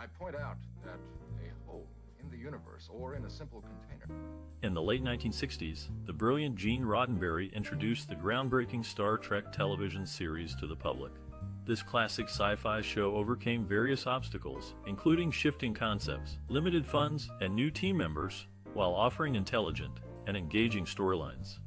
I point out that a hole in the universe or in a simple container. In the late 1960s, the brilliant Gene Roddenberry introduced the groundbreaking Star Trek television series to the public. This classic sci-fi show overcame various obstacles, including shifting concepts, limited funds, and new team members, while offering intelligent and engaging storylines.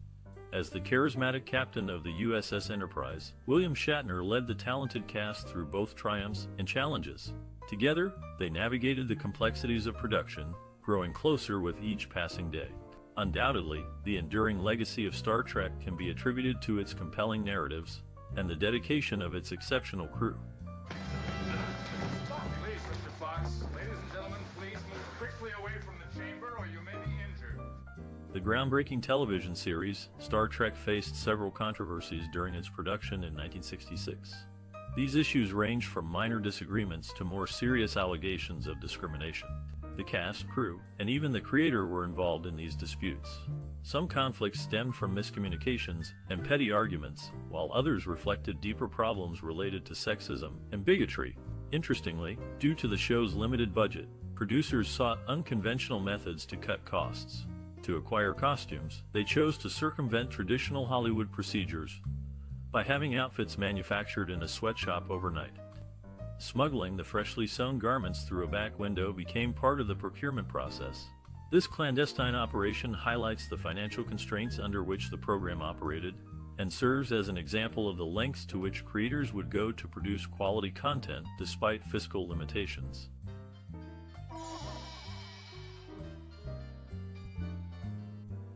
As the charismatic captain of the USS Enterprise, William Shatner led the talented cast through both triumphs and challenges. Together, they navigated the complexities of production, growing closer with each passing day. Undoubtedly, the enduring legacy of Star Trek can be attributed to its compelling narratives and the dedication of its exceptional crew. Please, Mr. Fox. Ladies and gentlemen, please move quickly away from the chamber or you may be injured. The groundbreaking television series, Star Trek faced several controversies during its production in 1966. These issues ranged from minor disagreements to more serious allegations of discrimination. The cast, crew, and even the creator were involved in these disputes. Some conflicts stemmed from miscommunications and petty arguments, while others reflected deeper problems related to sexism and bigotry. Interestingly, due to the show's limited budget, producers sought unconventional methods to cut costs. To acquire costumes, they chose to circumvent traditional Hollywood procedures by having outfits manufactured in a sweatshop overnight. Smuggling the freshly sewn garments through a back window became part of the procurement process. This clandestine operation highlights the financial constraints under which the program operated and serves as an example of the lengths to which creators would go to produce quality content despite fiscal limitations.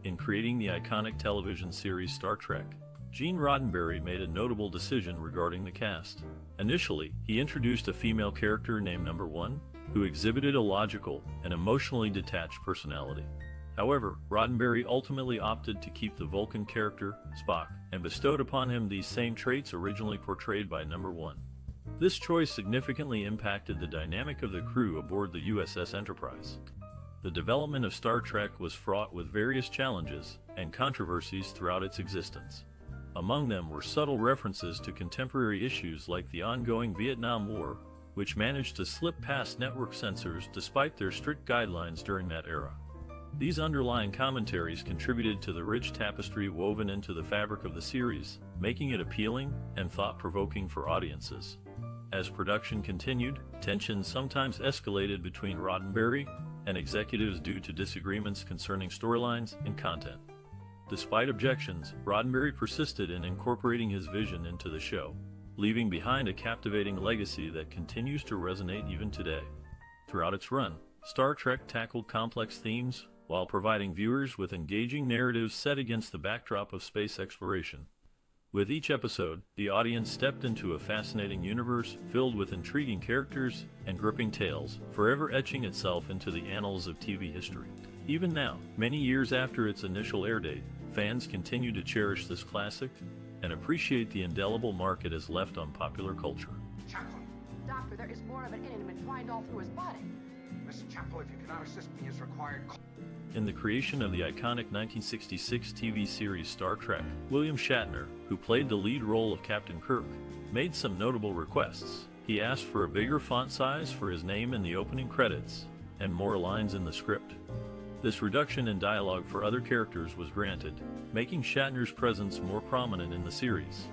In creating the iconic television series Star Trek, Gene Roddenberry made a notable decision regarding the cast. Initially, he introduced a female character named Number One, who exhibited a logical and emotionally detached personality. However, Roddenberry ultimately opted to keep the Vulcan character, Spock, and bestowed upon him these same traits originally portrayed by Number One. This choice significantly impacted the dynamic of the crew aboard the USS Enterprise. The development of Star Trek was fraught with various challenges and controversies throughout its existence. Among them were subtle references to contemporary issues like the ongoing Vietnam War, which managed to slip past network censors despite their strict guidelines during that era. These underlying commentaries contributed to the rich tapestry woven into the fabric of the series, making it appealing and thought provoking for audiences. As production continued, tensions sometimes escalated between Roddenberry and executives due to disagreements concerning storylines and content. Despite objections, Roddenberry persisted in incorporating his vision into the show, leaving behind a captivating legacy that continues to resonate even today. Throughout its run, Star Trek tackled complex themes while providing viewers with engaging narratives set against the backdrop of space exploration. With each episode, the audience stepped into a fascinating universe filled with intriguing characters and gripping tales, forever etching itself into the annals of TV history. Even now, many years after its initial air date, fans continue to cherish this classic and appreciate the indelible mark it has left on popular culture. Chaplain, Doctor, there is more of an enemy entwined all through his body. Miss Chapel, if you cannot assist me as required. In the creation of the iconic 1966 TV series Star Trek, William Shatner, who played the lead role of Captain Kirk, made some notable requests. He asked for a bigger font size for his name in the opening credits and more lines in the script. This reduction in dialogue for other characters was granted, making Shatner's presence more prominent in the series.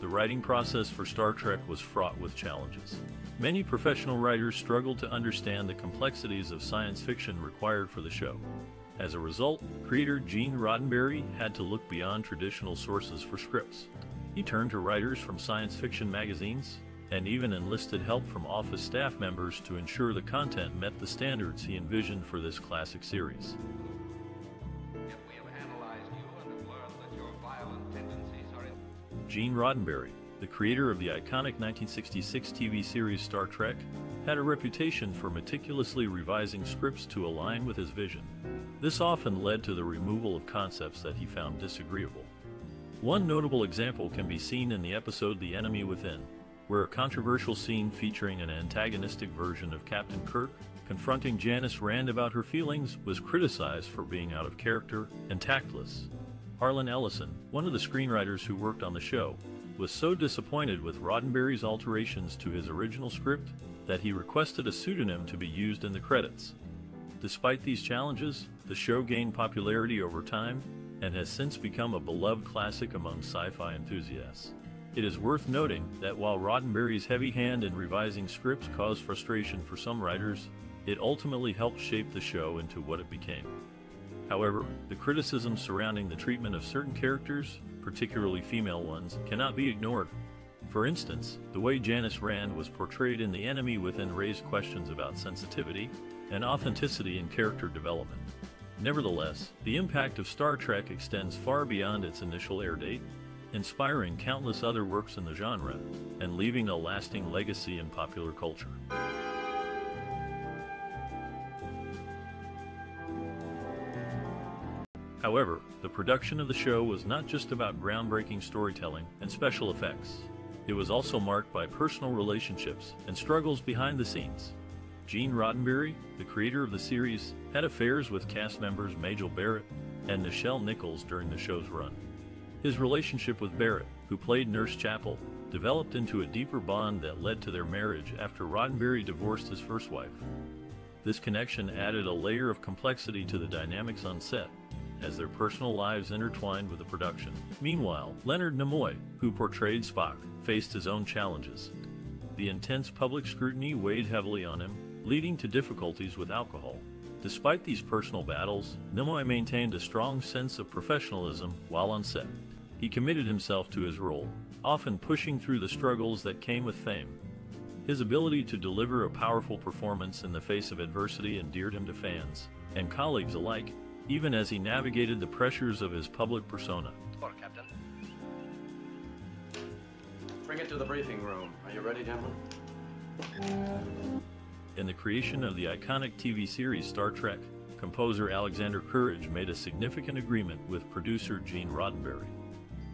The writing process for Star Trek was fraught with challenges. Many professional writers struggled to understand the complexities of science fiction required for the show. As a result, creator Gene Roddenberry had to look beyond traditional sources for scripts. He turned to writers from science fiction magazines and even enlisted help from office staff members to ensure the content met the standards he envisioned for this classic series. Yet we have analyzed you and have learned that your violent tendencies are in Gene Roddenberry, the creator of the iconic 1966 TV series Star Trek, had a reputation for meticulously revising scripts to align with his vision. This often led to the removal of concepts that he found disagreeable. One notable example can be seen in the episode The Enemy Within, where a controversial scene featuring an antagonistic version of Captain Kirk confronting Janice Rand about her feelings was criticized for being out of character and tactless. Harlan Ellison, one of the screenwriters who worked on the show, was so disappointed with Roddenberry's alterations to his original script that he requested a pseudonym to be used in the credits. Despite these challenges, the show gained popularity over time and has since become a beloved classic among sci-fi enthusiasts. It is worth noting that while Roddenberry's heavy hand in revising scripts caused frustration for some writers, it ultimately helped shape the show into what it became. However, the criticism surrounding the treatment of certain characters, particularly female ones, cannot be ignored. For instance, the way Janice Rand was portrayed in The Enemy Within raised questions about sensitivity and authenticity in character development. Nevertheless, the impact of Star Trek extends far beyond its initial air date, inspiring countless other works in the genre and leaving a lasting legacy in popular culture. However, the production of the show was not just about groundbreaking storytelling and special effects. It was also marked by personal relationships and struggles behind the scenes. Gene Roddenberry, the creator of the series, had affairs with cast members Majel Barrett and Nichelle Nichols during the show's run. His relationship with Barrett, who played Nurse Chapel, developed into a deeper bond that led to their marriage after Roddenberry divorced his first wife. This connection added a layer of complexity to the dynamics on set, as their personal lives intertwined with the production. Meanwhile, Leonard Nimoy, who portrayed Spock, faced his own challenges. The intense public scrutiny weighed heavily on him, leading to difficulties with alcohol. Despite these personal battles, Nimoy maintained a strong sense of professionalism while on set. He committed himself to his role, often pushing through the struggles that came with fame. His ability to deliver a powerful performance in the face of adversity endeared him to fans and colleagues alike, even as he navigated the pressures of his public persona. Order, Captain. Bring it to the briefing room. Are you ready, gentlemen? In the creation of the iconic TV series Star Trek, composer Alexander Courage made a significant agreement with producer Gene Roddenberry.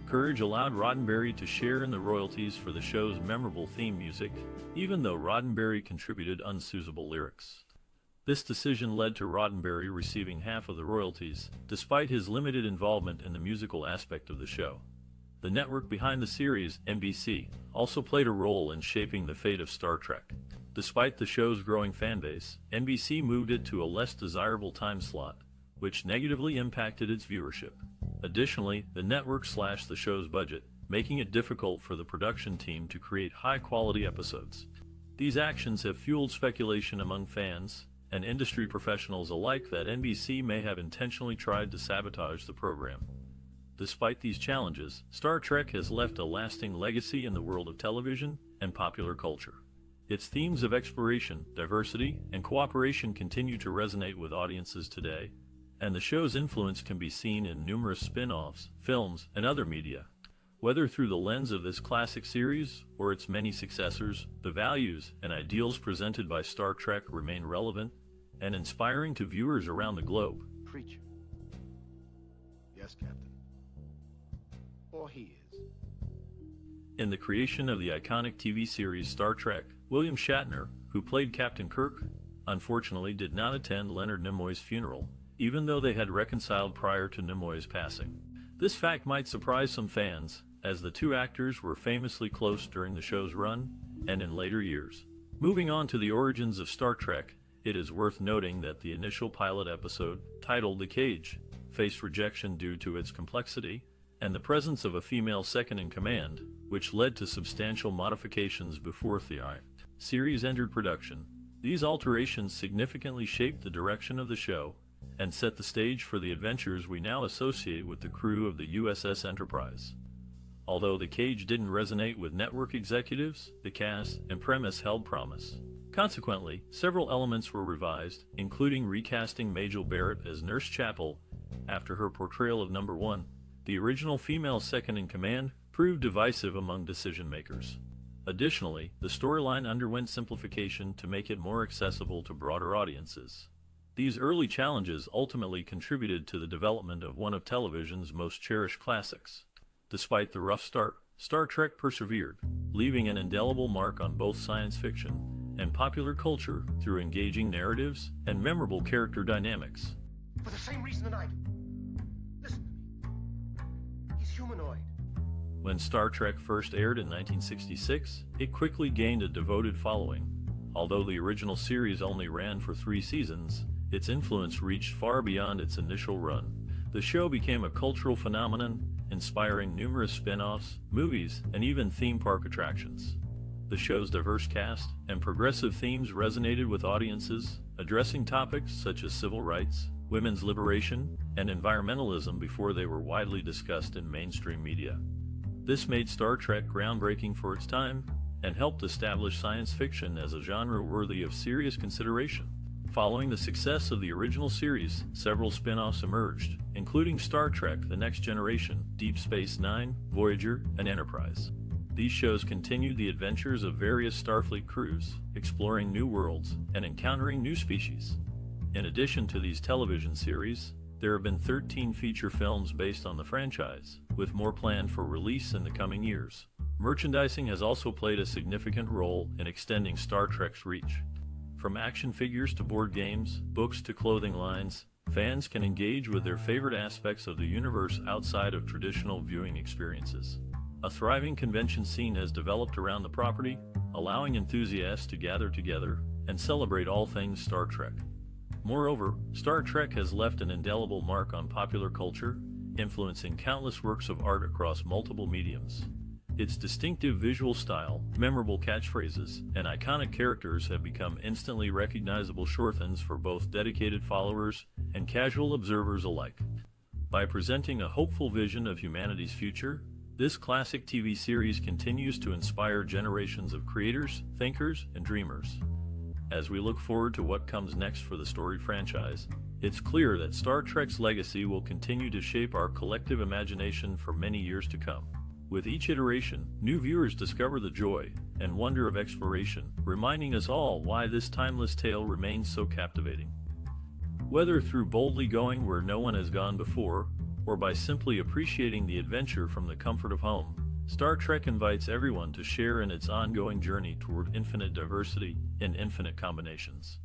Courage allowed Roddenberry to share in the royalties for the show's memorable theme music, even though Roddenberry contributed unsuitable lyrics. This decision led to Roddenberry receiving half of the royalties, despite his limited involvement in the musical aspect of the show. The network behind the series, NBC, also played a role in shaping the fate of Star Trek. Despite the show's growing fanbase, NBC moved it to a less desirable time slot, which negatively impacted its viewership. Additionally, the network slashed the show's budget, making it difficult for the production team to create high-quality episodes. These actions have fueled speculation among fans and industry professionals alike that NBC may have intentionally tried to sabotage the program. Despite these challenges, Star Trek has left a lasting legacy in the world of television and popular culture. Its themes of exploration, diversity, and cooperation continue to resonate with audiences today, and the show's influence can be seen in numerous spin-offs, films, and other media. Whether through the lens of this classic series or its many successors, the values and ideals presented by Star Trek remain relevant and inspiring to viewers around the globe. Preacher. Yes, Captain. Or he is. In the creation of the iconic TV series Star Trek, William Shatner, who played Captain Kirk, unfortunately did not attend Leonard Nimoy's funeral, even though they had reconciled prior to Nimoy's passing. This fact might surprise some fans, as the two actors were famously close during the show's run and in later years. Moving on to the origins of Star Trek, it is worth noting that the initial pilot episode, titled The Cage, faced rejection due to its complexity and the presence of a female second in command, which led to substantial modifications before the series entered production. These alterations significantly shaped the direction of the show and set the stage for the adventures we now associate with the crew of the USS Enterprise. Although The Cage didn't resonate with network executives, the cast and premise held promise. Consequently, several elements were revised, including recasting Majel Barrett as Nurse Chapel after her portrayal of Number One. The original female second in command proved divisive among decision makers. Additionally, the storyline underwent simplification to make it more accessible to broader audiences. These early challenges ultimately contributed to the development of one of television's most cherished classics. Despite the rough start, Star Trek persevered, leaving an indelible mark on both science fiction and popular culture through engaging narratives and memorable character dynamics. For the same reason tonight. Listen to me. He's humanoid. When Star Trek first aired in 1966, it quickly gained a devoted following, Although the original series only ran for three seasons, its influence reached far beyond its initial run. The show became a cultural phenomenon, inspiring numerous spin offs, movies, and even theme park attractions. The show's diverse cast and progressive themes resonated with audiences, addressing topics such as civil rights, women's liberation, and environmentalism before they were widely discussed in mainstream media. This made Star Trek groundbreaking for its time and helped establish science fiction as a genre worthy of serious consideration. Following the success of the original series, several spin offs emerged, including Star Trek The Next Generation, Deep Space Nine, Voyager, and Enterprise. These shows continued the adventures of various Starfleet crews, exploring new worlds and encountering new species. In addition to these television series, there have been 13 feature films based on the franchise, with more planned for release in the coming years. Merchandising has also played a significant role in extending Star Trek's reach. From action figures to board games, books to clothing lines, fans can engage with their favorite aspects of the universe outside of traditional viewing experiences. A thriving convention scene has developed around the property, allowing enthusiasts to gather together and celebrate all things Star Trek. Moreover, Star Trek has left an indelible mark on popular culture, influencing countless works of art across multiple mediums. Its distinctive visual style, memorable catchphrases, and iconic characters have become instantly recognizable shorthans for both dedicated followers and casual observers alike. By presenting a hopeful vision of humanity's future, this classic TV series continues to inspire generations of creators, thinkers, and dreamers. As we look forward to what comes next for the storied franchise, it's clear that Star Trek's legacy will continue to shape our collective imagination for many years to come. With each iteration, new viewers discover the joy and wonder of exploration, reminding us all why this timeless tale remains so captivating. Whether through boldly going where no one has gone before, or by simply appreciating the adventure from the comfort of home, Star Trek invites everyone to share in its ongoing journey toward infinite diversity and infinite combinations.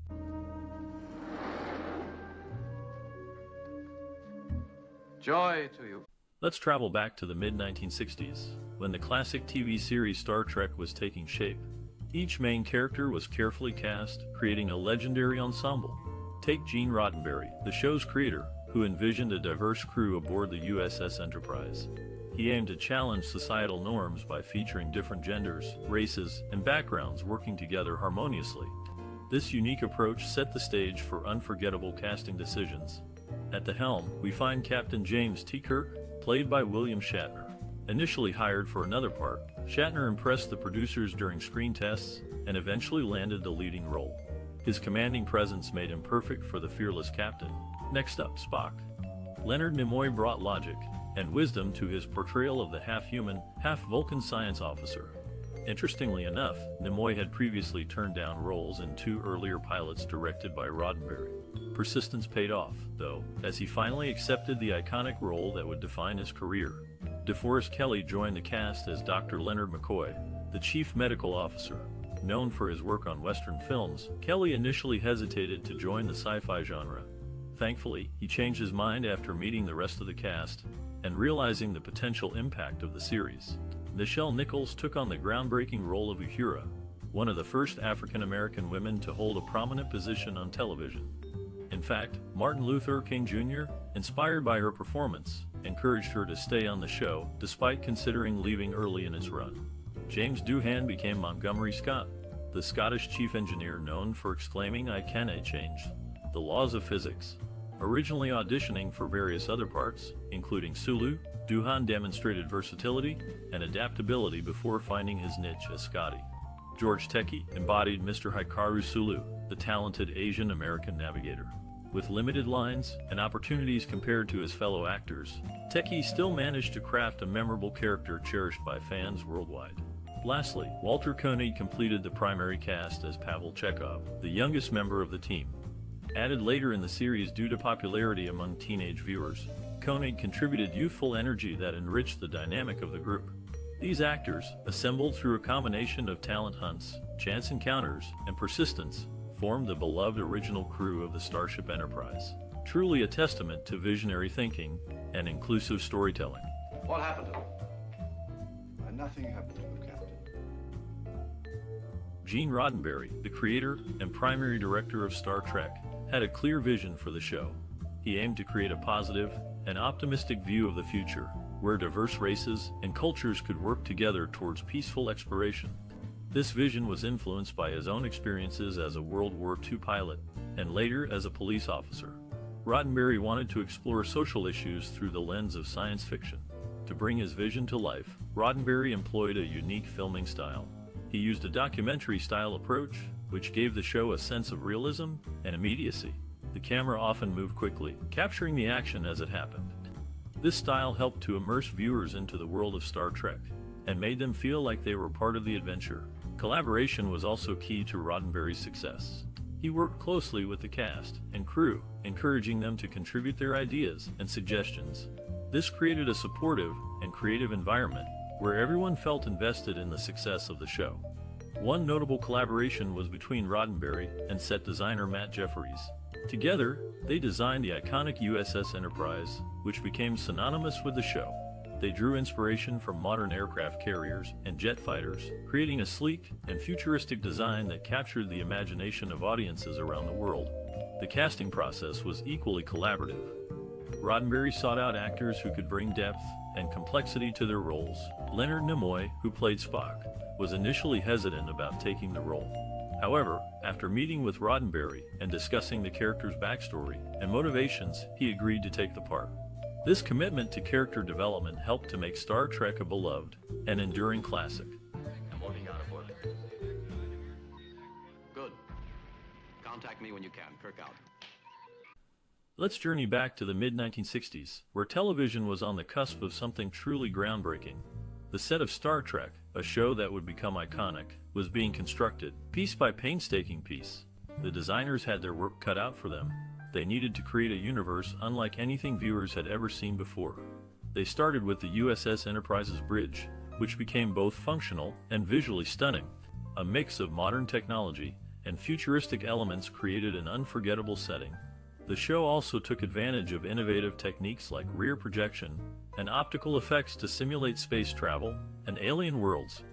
Joy to you. Let's travel back to the mid 1960s, when the classic TV series Star Trek was taking shape. Each main character was carefully cast, creating a legendary ensemble. Take Gene Roddenberry, the show's creator, who envisioned a diverse crew aboard the USS Enterprise. He aimed to challenge societal norms by featuring different genders, races, and backgrounds working together harmoniously. This unique approach set the stage for unforgettable casting decisions. At the helm, we find Captain James T. Kirk, played by William Shatner. Initially hired for another part, Shatner impressed the producers during screen tests and eventually landed the leading role. His commanding presence made him perfect for the fearless captain. Next up, Spock. Leonard Nimoy brought logic and wisdom to his portrayal of the half-human, half-Vulcan science officer. Interestingly enough, Nimoy had previously turned down roles in two earlier pilots directed by Roddenberry. Persistence paid off, though, as he finally accepted the iconic role that would define his career. DeForest Kelley joined the cast as Dr. Leonard McCoy, the chief medical officer. Known for his work on Western films, Kelley initially hesitated to join the sci fi genre. Thankfully, he changed his mind after meeting the rest of the cast and realizing the potential impact of the series. Nichelle Nichols took on the groundbreaking role of Uhura, one of the first African American women to hold a prominent position on television. In fact, Martin Luther King Jr., inspired by her performance, encouraged her to stay on the show despite considering leaving early in its run. James Doohan became Montgomery Scott, the Scottish chief engineer known for exclaiming, I can't change the laws of physics. Originally auditioning for various other parts, including Sulu, Doohan demonstrated versatility and adaptability before finding his niche as Scotty. George Takei embodied Mr. Hikaru Sulu, the talented Asian American navigator. With limited lines and opportunities compared to his fellow actors, Takei still managed to craft a memorable character cherished by fans worldwide. Lastly, Walter Koenig completed the primary cast as Pavel Chekov, the youngest member of the team. Added later in the series due to popularity among teenage viewers, Koenig contributed youthful energy that enriched the dynamic of the group. These actors, assembled through a combination of talent hunts, chance encounters, and persistence, formed the beloved original crew of the Starship Enterprise. Truly a testament to visionary thinking and inclusive storytelling. What happened to him? Uh, nothing happened to him, Captain. Gene Roddenberry, the creator and primary director of Star Trek, had a clear vision for the show. He aimed to create a positive and optimistic view of the future, where diverse races and cultures could work together towards peaceful exploration. This vision was influenced by his own experiences as a World War II pilot and later as a police officer. Roddenberry wanted to explore social issues through the lens of science fiction. To bring his vision to life, Roddenberry employed a unique filming style. He used a documentary style approach, which gave the show a sense of realism and immediacy. The camera often moved quickly, capturing the action as it happened. This style helped to immerse viewers into the world of Star Trek and made them feel like they were part of the adventure. Collaboration was also key to Roddenberry's success. He worked closely with the cast and crew, encouraging them to contribute their ideas and suggestions. This created a supportive and creative environment where everyone felt invested in the success of the show. One notable collaboration was between Roddenberry and set designer Matt Jefferies. Together, they designed the iconic USS Enterprise, which became synonymous with the show. They drew inspiration from modern aircraft carriers and jet fighters, creating a sleek and futuristic design that captured the imagination of audiences around the world. The casting process was equally collaborative. Roddenberry sought out actors who could bring depth and complexity to their roles. Leonard Nimoy, who played Spock, was initially hesitant about taking the role. However, after meeting with Roddenberry and discussing the character's backstory and motivations, he agreed to take the part. This commitment to character development helped to make Star Trek a beloved and enduring classic. I'm walking out of order. Good. Contact me when you can. Kirk out. Let's journey back to the mid 1960s, where television was on the cusp of something truly groundbreaking. The set of Star Trek, a show that would become iconic, was being constructed, piece by painstaking piece. The designers had their work cut out for them, they needed to create a universe unlike anything viewers had ever seen before. They started with the USS Enterprise's bridge, which became both functional and visually stunning. A mix of modern technology and futuristic elements created an unforgettable setting. The show also took advantage of innovative techniques like rear projection and optical effects to simulate space travel and alien worlds.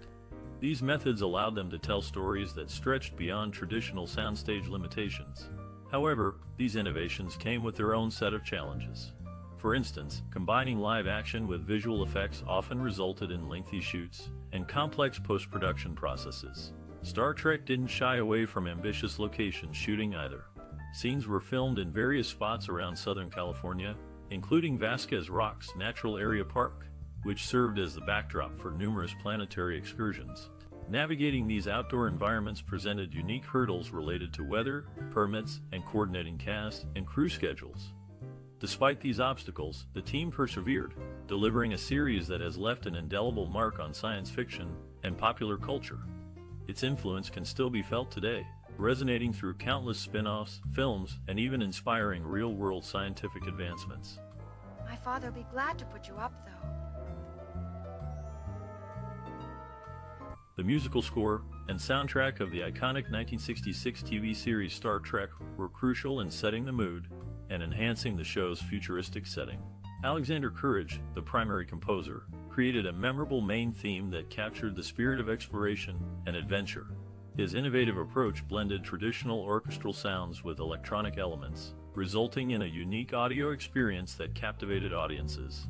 These methods allowed them to tell stories that stretched beyond traditional soundstage limitations. However, these innovations came with their own set of challenges. For instance, combining live action with visual effects often resulted in lengthy shoots and complex post-production processes. Star Trek didn't shy away from ambitious location shooting either. Scenes were filmed in various spots around Southern California, including Vasquez Rocks Natural Area Park, which served as the backdrop for numerous planetary excursions. Navigating these outdoor environments presented unique hurdles related to weather, permits, and coordinating cast and crew schedules. Despite these obstacles, the team persevered, delivering a series that has left an indelible mark on science fiction and popular culture. Its influence can still be felt today, resonating through countless spin-offs, films, and even inspiring real-world scientific advancements. My father'll be glad to put you up, though. The musical score and soundtrack of the iconic 1966 TV series Star Trek were crucial in setting the mood and enhancing the show's futuristic setting. Alexander Courage, the primary composer, created a memorable main theme that captured the spirit of exploration and adventure. His innovative approach blended traditional orchestral sounds with electronic elements, resulting in a unique audio experience that captivated audiences.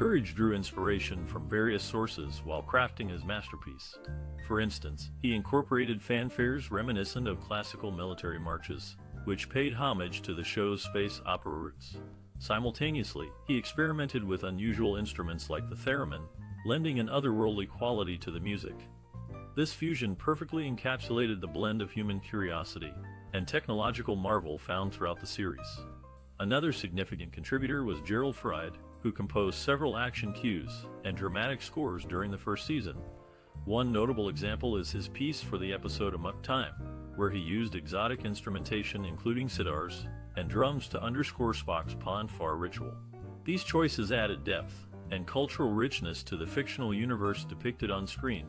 Courage drew inspiration from various sources while crafting his masterpiece. For instance, he incorporated fanfares reminiscent of classical military marches, which paid homage to the show's space opera roots. Simultaneously, he experimented with unusual instruments like the theremin, lending an otherworldly quality to the music. This fusion perfectly encapsulated the blend of human curiosity and technological marvel found throughout the series. Another significant contributor was Gerald Fried, who composed several action cues and dramatic scores during the first season. One notable example is his piece for the episode Amok Time, where he used exotic instrumentation including sitars and drums to underscore Spock's Pon farr ritual. These choices added depth and cultural richness to the fictional universe depicted on screen.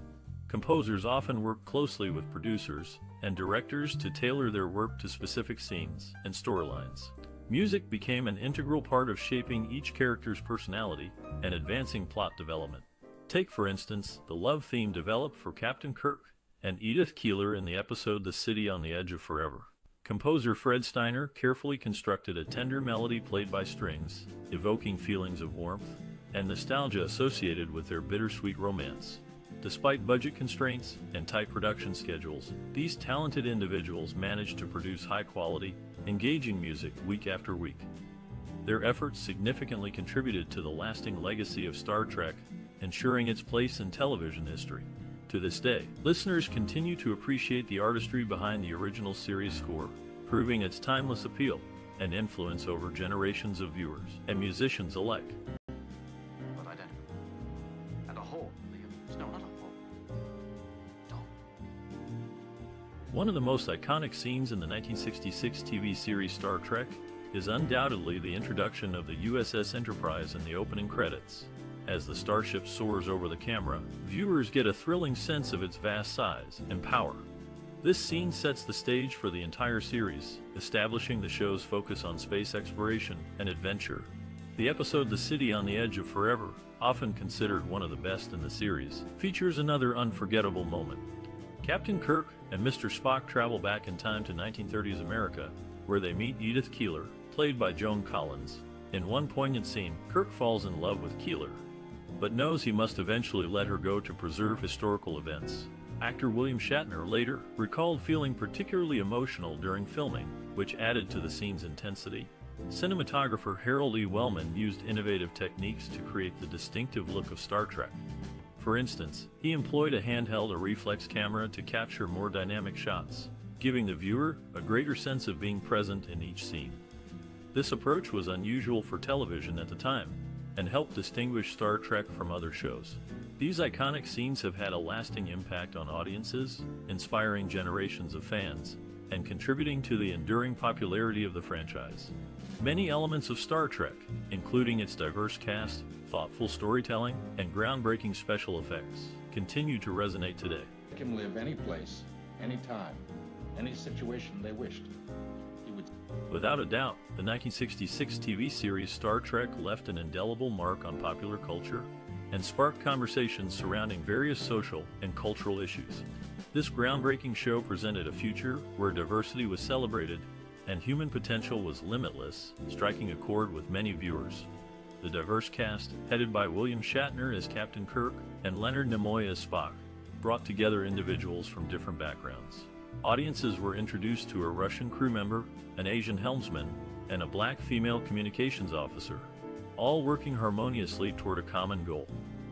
Composers often work closely with producers and directors to tailor their work to specific scenes and storylines. Music became an integral part of shaping each character's personality and advancing plot development. Take, for instance, the love theme developed for Captain Kirk and Edith Keeler in the episode The City on the Edge of Forever. Composer Fred Steiner carefully constructed a tender melody played by strings, evoking feelings of warmth and nostalgia associated with their bittersweet romance. Despite budget constraints and tight production schedules, these talented individuals managed to produce high quality, engaging music week after week. Their efforts significantly contributed to the lasting legacy of Star Trek, ensuring its place in television history. To this day, listeners continue to appreciate the artistry behind the original series score, proving its timeless appeal and influence over generations of viewers and musicians alike. One of the most iconic scenes in the 1966 TV series Star Trek is undoubtedly the introduction of the USS Enterprise in the opening credits. As the starship soars over the camera, viewers get a thrilling sense of its vast size and power. This scene sets the stage for the entire series, establishing the show's focus on space exploration and adventure. The episode The City on the Edge of Forever, often considered one of the best in the series, features another unforgettable moment. Captain Kirk and Mr. Spock travel back in time to 1930s America, where they meet Edith Keeler, played by Joan Collins. In one poignant scene, Kirk falls in love with Keeler, but knows he must eventually let her go to preserve historical events. Actor William Shatner later recalled feeling particularly emotional during filming, which added to the scene's intensity. Cinematographer Harold E. Wellman used innovative techniques to create the distinctive look of Star Trek. For instance, he employed a handheld or reflex camera to capture more dynamic shots, giving the viewer a greater sense of being present in each scene. This approach was unusual for television at the time and helped distinguish Star Trek from other shows. These iconic scenes have had a lasting impact on audiences, inspiring generations of fans, and contributing to the enduring popularity of the franchise. Many elements of Star Trek, including its diverse cast, thoughtful storytelling, and groundbreaking special effects, continue to resonate today. Make him live any place, any time, any situation they wished. Without a doubt, the 1966 TV series Star Trek left an indelible mark on popular culture and sparked conversations surrounding various social and cultural issues. This groundbreaking show presented a future where diversity was celebrated and human potential was limitless, striking a chord with many viewers. The diverse cast, headed by William Shatner as Captain Kirk and Leonard Nimoy as Spock, brought together individuals from different backgrounds. Audiences were introduced to a Russian crew member, an Asian helmsman, and a black female communications officer, all working harmoniously toward a common goal.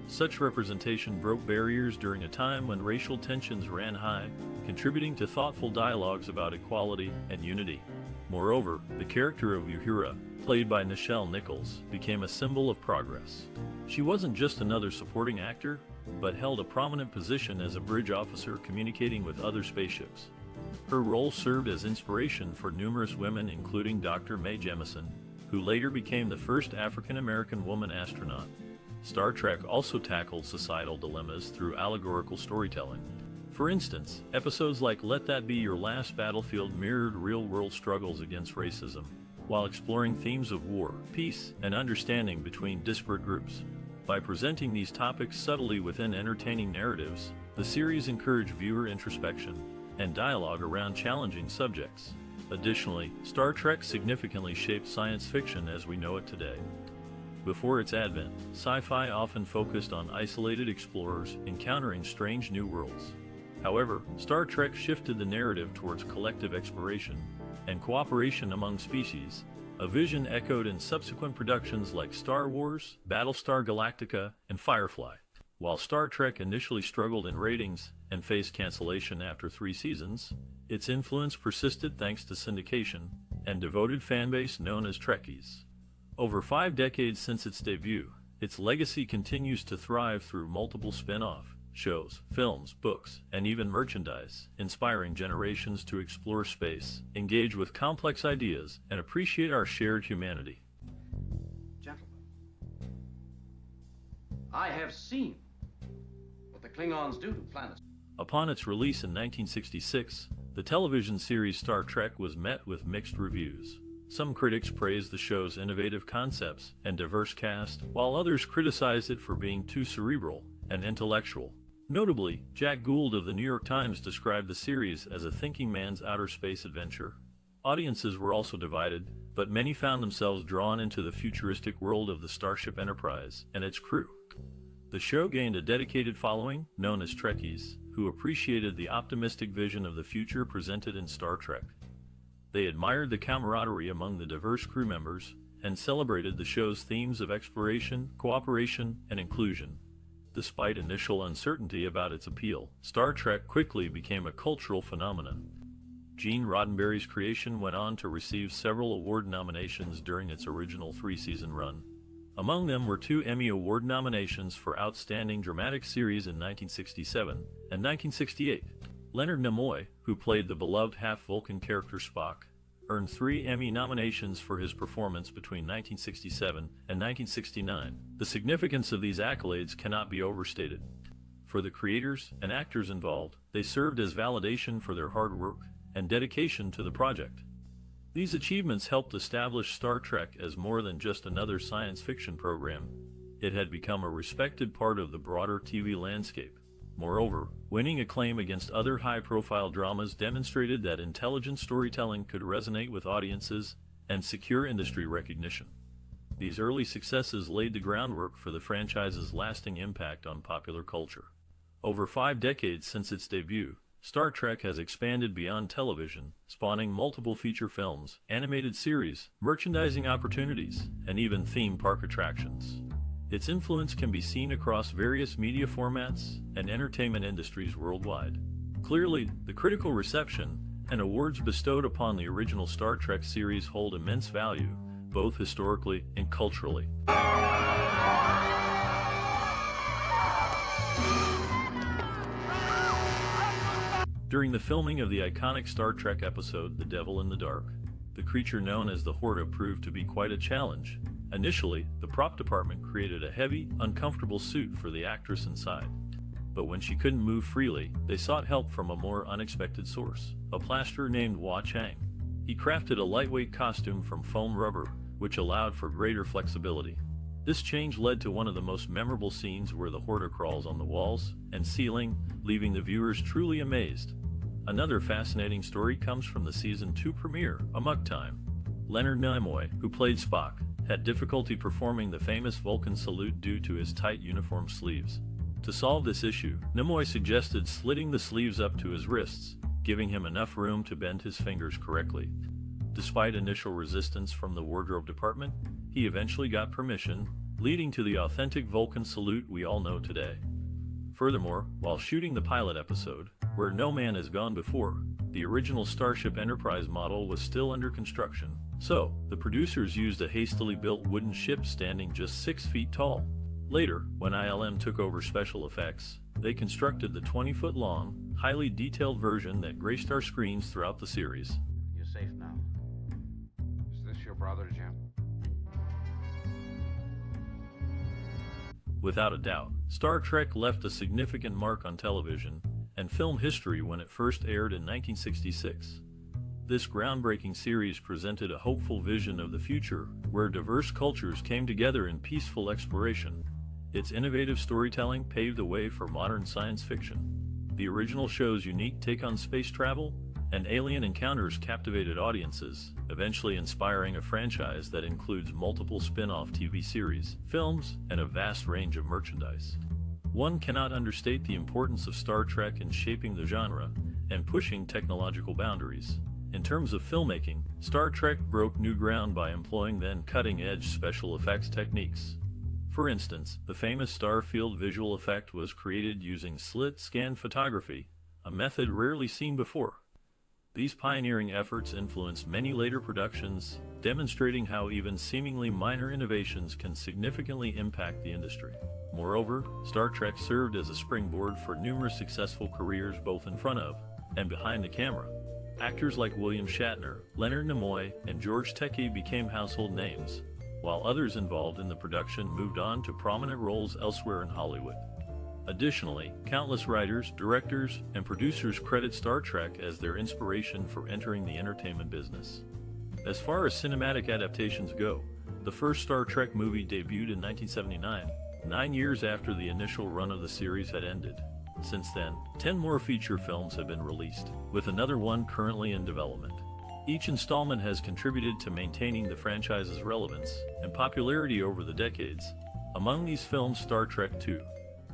Such representation broke barriers during a time when racial tensions ran high, contributing to thoughtful dialogues about equality and unity. Moreover, the character of Uhura, played by Nichelle Nichols, became a symbol of progress. She wasn't just another supporting actor, but held a prominent position as a bridge officer communicating with other spaceships. Her role served as inspiration for numerous women, including Dr. Mae Jemison, who later became the first African American woman astronaut. Star Trek also tackled societal dilemmas through allegorical storytelling. For instance, episodes like Let That Be Your Last Battlefield mirrored real world struggles against racism, while exploring themes of war, peace, and understanding between disparate groups. By presenting these topics subtly within entertaining narratives, the series encouraged viewer introspection and dialogue around challenging subjects. Additionally, Star Trek significantly shaped science fiction as we know it today. Before its advent, sci fi often focused on isolated explorers encountering strange new worlds. However, Star Trek shifted the narrative towards collective exploration and cooperation among species, a vision echoed in subsequent productions like Star Wars, Battlestar Galactica, and Firefly. While Star Trek initially struggled in ratings and faced cancellation after three seasons, its influence persisted thanks to syndication and devoted fanbase known as Trekkies. Over five decades since its debut, its legacy continues to thrive through multiple spin off shows, films, books, and even merchandise, inspiring generations to explore space, engage with complex ideas, and appreciate our shared humanity. Gentlemen, I have seen what the Klingons do to planets. Upon its release in 1966, the television series Star Trek was met with mixed reviews. Some critics praised the show's innovative concepts and diverse cast, while others criticized it for being too cerebral and intellectual. Notably, Jack Gould of the New York Times described the series as a thinking man's outer space adventure. Audiences were also divided, but many found themselves drawn into the futuristic world of the Starship Enterprise and its crew. The show gained a dedicated following, known as Trekkies, who appreciated the optimistic vision of the future presented in Star Trek. They admired the camaraderie among the diverse crew members and celebrated the show's themes of exploration, cooperation, and inclusion. Despite initial uncertainty about its appeal, Star Trek quickly became a cultural phenomenon. Gene Roddenberry's creation went on to receive several award nominations during its original three-season run. Among them were two Emmy Award nominations for Outstanding Dramatic Series in 1967 and 1968. Leonard Nimoy, who played the beloved half-Vulcan character Spock, earned three Emmy nominations for his performance between 1967 and 1969. The significance of these accolades cannot be overstated. For the creators and actors involved, they served as validation for their hard work and dedication to the project. These achievements helped establish Star Trek as more than just another science fiction program. It had become a respected part of the broader TV landscape. Moreover, winning acclaim against other high-profile dramas demonstrated that intelligent storytelling could resonate with audiences and secure industry recognition. These early successes laid the groundwork for the franchise's lasting impact on popular culture. Over five decades since its debut, Star Trek has expanded beyond television, spawning multiple feature films, animated series, merchandising opportunities, and even theme park attractions. Its influence can be seen across various media formats and entertainment industries worldwide. Clearly, the critical reception and awards bestowed upon the original Star Trek series hold immense value, both historically and culturally. During the filming of the iconic Star Trek episode The Devil in the Dark, the creature known as the Horta proved to be quite a challenge, Initially, the prop department created a heavy, uncomfortable suit for the actress inside. But when she couldn't move freely, they sought help from a more unexpected source, a plasterer named Hua Chang. He crafted a lightweight costume from foam rubber, which allowed for greater flexibility. This change led to one of the most memorable scenes where the Horta crawls on the walls and ceiling, leaving the viewers truly amazed. Another fascinating story comes from the season 2 premiere, Amok Time. Leonard Nimoy, who played Spock, had difficulty performing the famous Vulcan salute due to his tight uniform sleeves. To solve this issue, Nimoy suggested slitting the sleeves up to his wrists, giving him enough room to bend his fingers correctly. Despite initial resistance from the wardrobe department, he eventually got permission, leading to the authentic Vulcan salute we all know today. Furthermore, while shooting the pilot episode, where no man has gone before, the original Starship Enterprise model was still under construction, so, the producers used a hastily built wooden ship standing just 6 feet tall. Later, when ILM took over special effects, they constructed the 20-foot long, highly detailed version that graced our screens throughout the series. You're safe now. Is this your brother, Jim? Without a doubt, Star Trek left a significant mark on television and film history when it first aired in 1966. This groundbreaking series presented a hopeful vision of the future, where diverse cultures came together in peaceful exploration. Its innovative storytelling paved the way for modern science fiction. The original show's unique take on space travel and alien encounters captivated audiences, eventually inspiring a franchise that includes multiple spin-off TV series, films, and a vast range of merchandise. One cannot understate the importance of Star Trek in shaping the genre and pushing technological boundaries. In terms of filmmaking, Star Trek broke new ground by employing then cutting-edge special effects techniques. For instance, the famous Starfield visual effect was created using slit scan photography, a method rarely seen before. These pioneering efforts influenced many later productions, demonstrating how even seemingly minor innovations can significantly impact the industry. Moreover, Star Trek served as a springboard for numerous successful careers both in front of and behind the camera. Actors like William Shatner, Leonard Nimoy, and George Takei became household names, while others involved in the production moved on to prominent roles elsewhere in Hollywood. Additionally, countless writers, directors, and producers credit Star Trek as their inspiration for entering the entertainment business. As far as cinematic adaptations go, the first Star Trek movie debuted in 1979, nine years after the initial run of the series had ended. Since then, 10 more feature films have been released, with another one currently in development. Each installment has contributed to maintaining the franchise's relevance and popularity over the decades. Among these films, Star Trek II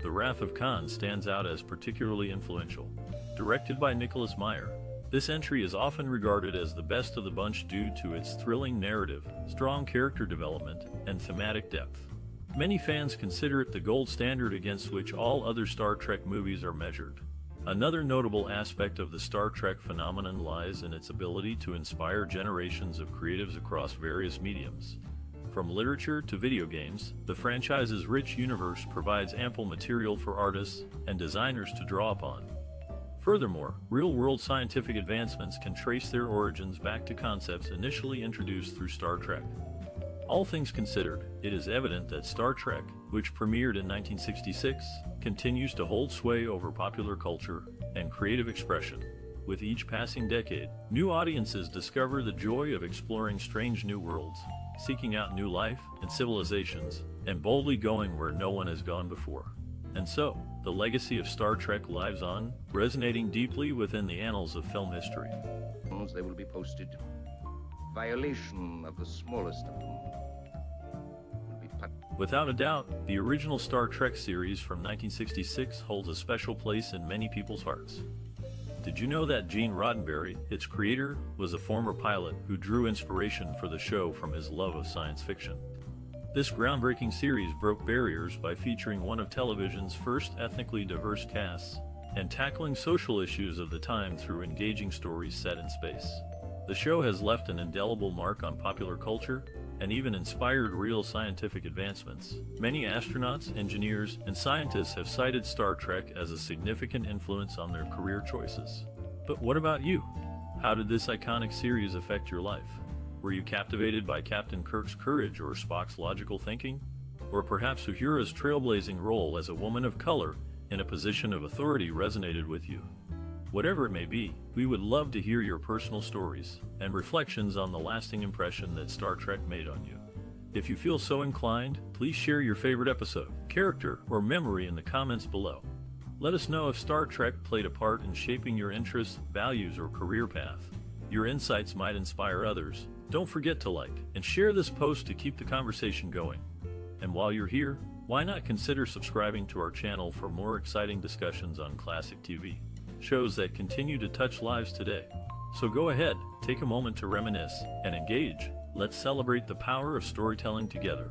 The Wrath of Khan stands out as particularly influential. Directed by Nicholas Meyer, this entry is often regarded as the best of the bunch due to its thrilling narrative, strong character development, and thematic depth. Many fans consider it the gold standard against which all other Star Trek movies are measured. Another notable aspect of the Star Trek phenomenon lies in its ability to inspire generations of creatives across various mediums. From literature to video games, the franchise's rich universe provides ample material for artists and designers to draw upon. Furthermore, real-world scientific advancements can trace their origins back to concepts initially introduced through Star Trek. All things considered, it is evident that Star Trek, which premiered in 1966, continues to hold sway over popular culture and creative expression. With each passing decade, new audiences discover the joy of exploring strange new worlds, seeking out new life and civilizations, and boldly going where no one has gone before. And so, the legacy of Star Trek lives on, resonating deeply within the annals of film history. They will be posted. Violation of the smallest of them. Without a doubt, the original Star Trek series from 1966 holds a special place in many people's hearts. Did you know that Gene Roddenberry, its creator, was a former pilot who drew inspiration for the show from his love of science fiction? This groundbreaking series broke barriers by featuring one of television's first ethnically diverse casts and tackling social issues of the time through engaging stories set in space. The show has left an indelible mark on popular culture and even inspired real scientific advancements. Many astronauts, engineers, and scientists have cited Star Trek as a significant influence on their career choices. But what about you? How did this iconic series affect your life? Were you captivated by Captain Kirk's courage or Spock's logical thinking? Or perhaps Uhura's trailblazing role as a woman of color in a position of authority resonated with you? Whatever it may be, we would love to hear your personal stories and reflections on the lasting impression that Star Trek made on you. If you feel so inclined, please share your favorite episode, character, or memory in the comments below. Let us know if Star Trek played a part in shaping your interests, values, or career path. Your insights might inspire others, don't forget to like and share this post to keep the conversation going. And while you're here, why not consider subscribing to our channel for more exciting discussions on classic TV, shows that continue to touch lives today. So go ahead, take a moment to reminisce and engage. Let's celebrate the power of storytelling together.